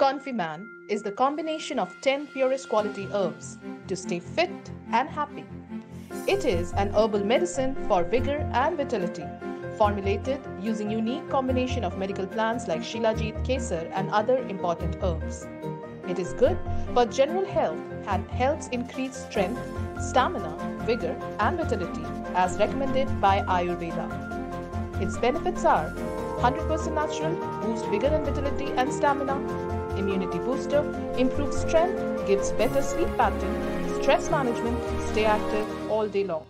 Confiman is the combination of 10 purest quality herbs to stay fit and happy. It is an herbal medicine for vigor and vitality, formulated using unique combination of medical plants like Shilajit, Kesar and other important herbs. It is good for general health and helps increase strength, stamina, vigor and vitality as recommended by Ayurveda. Its benefits are 100% natural, boost vigor and vitality and stamina, immunity booster, improves strength, gives better sleep pattern, stress management, stay active all day long.